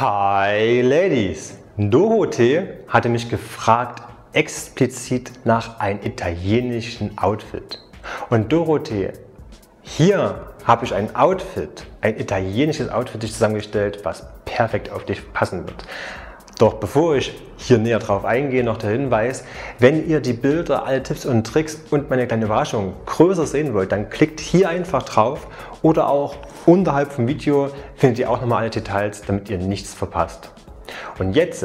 Hi Ladies! Dorothee hatte mich gefragt explizit nach einem italienischen Outfit. Und Dorothee, hier habe ich ein Outfit, ein italienisches Outfit zusammengestellt, was perfekt auf dich passen wird. Doch bevor ich hier näher drauf eingehe, noch der Hinweis, wenn ihr die Bilder, alle Tipps und Tricks und meine kleine Überraschung größer sehen wollt, dann klickt hier einfach drauf oder auch unterhalb vom Video findet ihr auch nochmal alle Details, damit ihr nichts verpasst. Und jetzt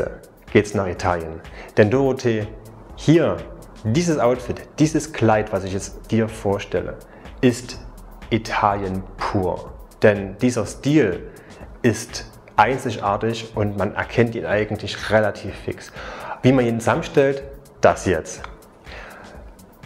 geht's nach Italien. Denn Dorothee, hier, dieses Outfit, dieses Kleid, was ich jetzt dir vorstelle, ist Italien pur. Denn dieser Stil ist einzigartig und man erkennt ihn eigentlich relativ fix. Wie man ihn zusammenstellt, das jetzt.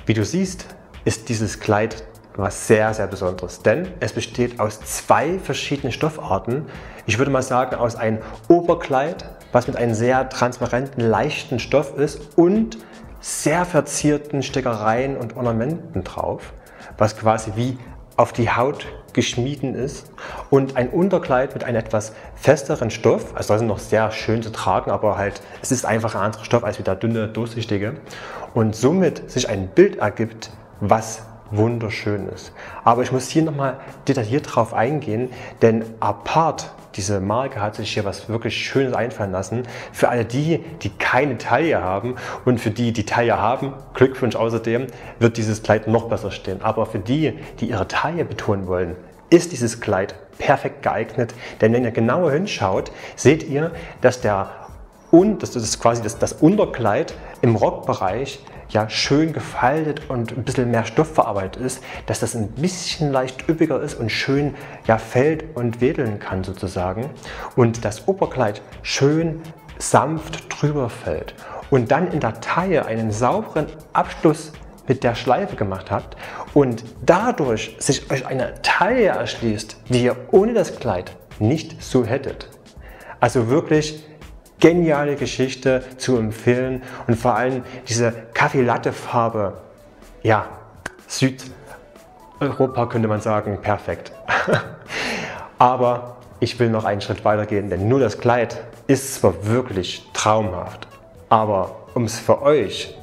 Wie du siehst, ist dieses Kleid was sehr, sehr Besonderes, denn es besteht aus zwei verschiedenen Stoffarten. Ich würde mal sagen, aus einem Oberkleid, was mit einem sehr transparenten, leichten Stoff ist und sehr verzierten Stickereien und Ornamenten drauf, was quasi wie auf die Haut geschmieden ist. Und ein Unterkleid mit einem etwas festeren Stoff, also das ist noch sehr schön zu tragen, aber halt es ist einfach ein anderer Stoff als wie der dünne, durchsichtige und somit sich ein Bild ergibt, was wunderschön ist. Aber ich muss hier nochmal detailliert drauf eingehen, denn apart diese Marke hat sich hier was wirklich Schönes einfallen lassen. Für alle die, die keine Taille haben und für die, die Taille haben, Glückwunsch außerdem, wird dieses Kleid noch besser stehen. Aber für die, die ihre Taille betonen wollen, ist dieses Kleid perfekt geeignet. Denn wenn ihr genauer hinschaut, seht ihr, dass der und das ist quasi das, das Unterkleid im Rockbereich ja schön gefaltet und ein bisschen mehr Stoff verarbeitet ist, dass das ein bisschen leicht üppiger ist und schön ja fällt und wedeln kann sozusagen und das Oberkleid schön sanft drüber fällt und dann in der Taille einen sauberen Abschluss mit der Schleife gemacht habt und dadurch sich euch eine Taille erschließt, die ihr ohne das Kleid nicht so hättet. Also wirklich geniale Geschichte zu empfehlen und vor allem diese Kaffee-Latte-Farbe, ja, Südeuropa könnte man sagen, perfekt. Aber ich will noch einen Schritt weiter gehen, denn nur das Kleid ist zwar wirklich traumhaft, aber um es für euch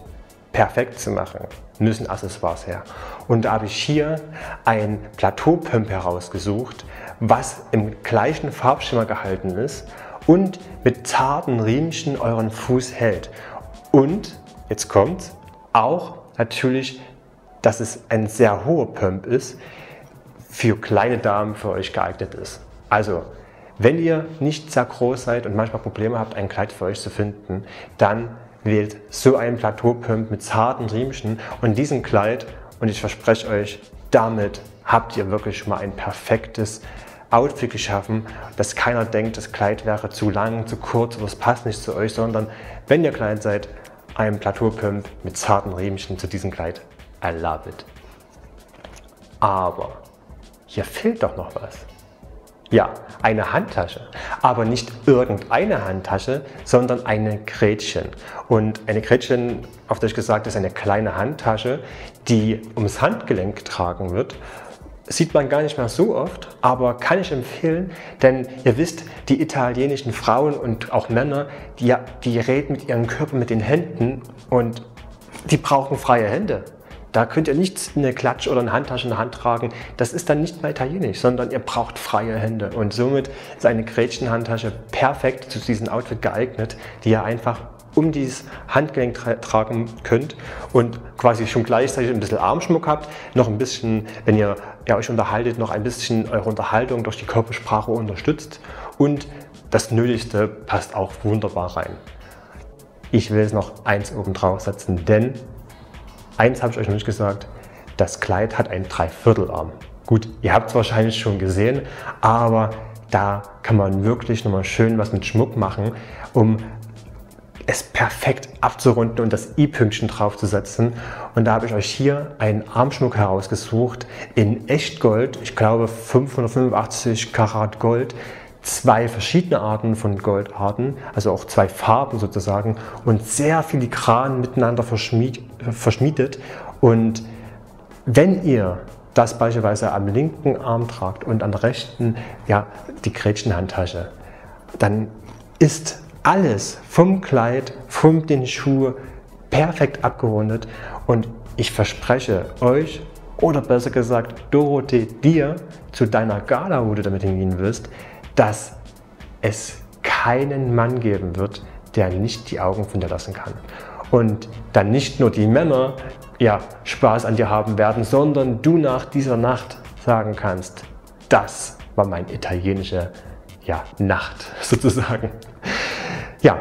perfekt zu machen, müssen Accessoires her. Und da habe ich hier ein Plateaupump herausgesucht, was im gleichen Farbschimmer gehalten ist und mit zarten Riemchen euren Fuß hält. Und, jetzt kommt, auch natürlich, dass es ein sehr hoher Pump ist, für kleine Damen für euch geeignet ist. Also, wenn ihr nicht sehr groß seid und manchmal Probleme habt, ein Kleid für euch zu finden, dann wählt so einen Plateaupump mit zarten Riemchen und diesem Kleid und ich verspreche euch, damit habt ihr wirklich mal ein perfektes Outfit geschaffen, dass keiner denkt, das Kleid wäre zu lang, zu kurz oder es passt nicht zu euch, sondern wenn ihr klein seid, ein Plateaupump mit zarten Riemchen zu diesem Kleid. I love it. Aber hier fehlt doch noch was. Ja, eine Handtasche. Aber nicht irgendeine Handtasche, sondern eine Gretchen. Und eine Gretchen, auf Deutsch gesagt, ist eine kleine Handtasche, die ums Handgelenk getragen wird sieht man gar nicht mehr so oft, aber kann ich empfehlen, denn ihr wisst, die italienischen Frauen und auch Männer, die, die reden mit ihrem Körper mit den Händen und die brauchen freie Hände. Da könnt ihr nicht eine Klatsch oder eine Handtasche in der Hand tragen. Das ist dann nicht mehr italienisch, sondern ihr braucht freie Hände. Und somit ist eine Gretchenhandtasche perfekt zu diesem Outfit geeignet, die ihr einfach um dieses Handgelenk tra tragen könnt und quasi schon gleichzeitig ein bisschen Armschmuck habt, noch ein bisschen, wenn ihr ja, euch unterhaltet, noch ein bisschen eure Unterhaltung durch die Körpersprache unterstützt und das Nötigste passt auch wunderbar rein. Ich will jetzt noch eins oben drauf setzen, denn eins habe ich euch noch nicht gesagt, das Kleid hat einen Dreiviertelarm. Gut, ihr habt es wahrscheinlich schon gesehen, aber da kann man wirklich nochmal schön was mit Schmuck machen, um es perfekt abzurunden und das i-Pünktchen draufzusetzen. Und da habe ich euch hier einen Armschmuck herausgesucht in Echtgold, ich glaube 585 Karat Gold, zwei verschiedene Arten von Goldarten, also auch zwei Farben sozusagen und sehr filigran miteinander verschmied, verschmiedet. Und wenn ihr das beispielsweise am linken Arm tragt und an der rechten ja, die Gretchenhandtasche, dann ist alles vom Kleid, vom den Schuh perfekt abgerundet und ich verspreche euch, oder besser gesagt Dorothee dir, zu deiner Gala, wo du damit hingehen wirst, dass es keinen Mann geben wird, der nicht die Augen von dir lassen kann. Und dann nicht nur die Männer ja, Spaß an dir haben werden, sondern du nach dieser Nacht sagen kannst, das war meine italienische ja, Nacht sozusagen. Ja,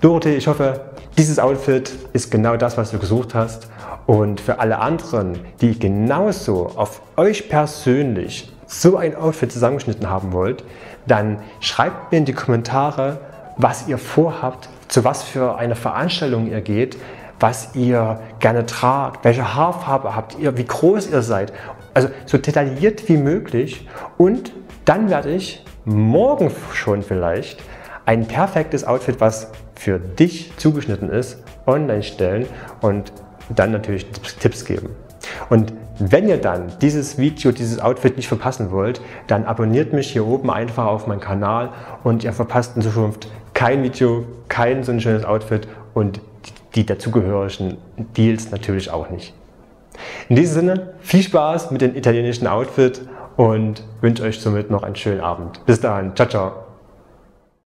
Dorothee, ich hoffe, dieses Outfit ist genau das, was du gesucht hast. Und für alle anderen, die genauso auf euch persönlich so ein Outfit zusammengeschnitten haben wollt, dann schreibt mir in die Kommentare, was ihr vorhabt, zu was für eine Veranstaltung ihr geht, was ihr gerne tragt, welche Haarfarbe habt ihr, wie groß ihr seid. Also so detailliert wie möglich. Und dann werde ich morgen schon vielleicht ein perfektes Outfit, was für dich zugeschnitten ist, online stellen und dann natürlich Tipps geben. Und wenn ihr dann dieses Video, dieses Outfit nicht verpassen wollt, dann abonniert mich hier oben einfach auf meinen Kanal und ihr verpasst in Zukunft kein Video, kein so ein schönes Outfit und die dazugehörigen Deals natürlich auch nicht. In diesem Sinne, viel Spaß mit dem italienischen Outfit und wünsche euch somit noch einen schönen Abend. Bis dahin, ciao, ciao.